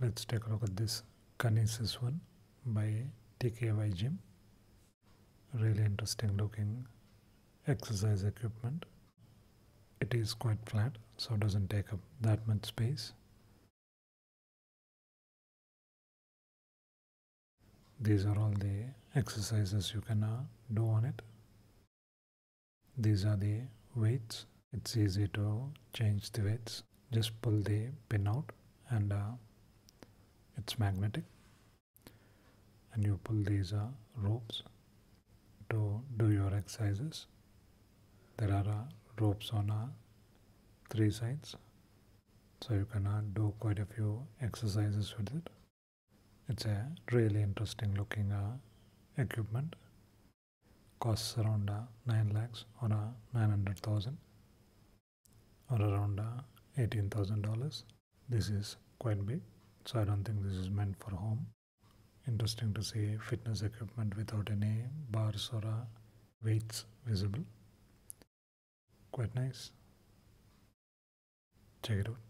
let's take a look at this Kinesis one by Tykgym. Really interesting looking exercise equipment. It is quite flat, so it doesn't take up that much space. These are all the exercises you can uh, do on it. These are the weights. It's easy to change the weights. Just pull the pin out and uh, it's magnetic. And you pull these uh, ropes to do your exercises. There are uh, ropes on uh, three sides, so you can uh, do quite a few exercises with it. It's a really interesting looking uh, equipment. Costs around uh, 9 lakhs or uh, 900,000 or around uh, $18,000. This is quite big, so I don't think this is meant for home. Interesting to see fitness equipment without any bars or uh, weights visible. Quite nice. Check it out.